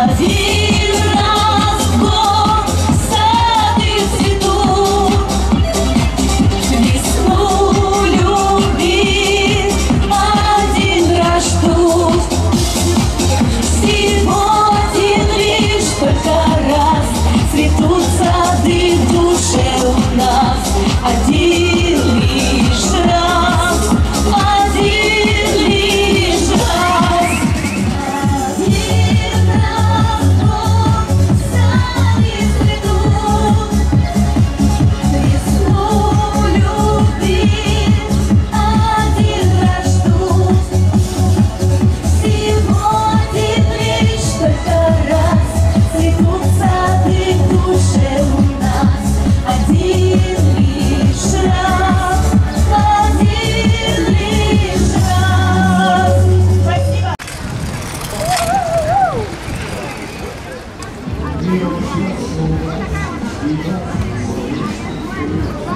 Один Тут у нас один. よろしくお願いします。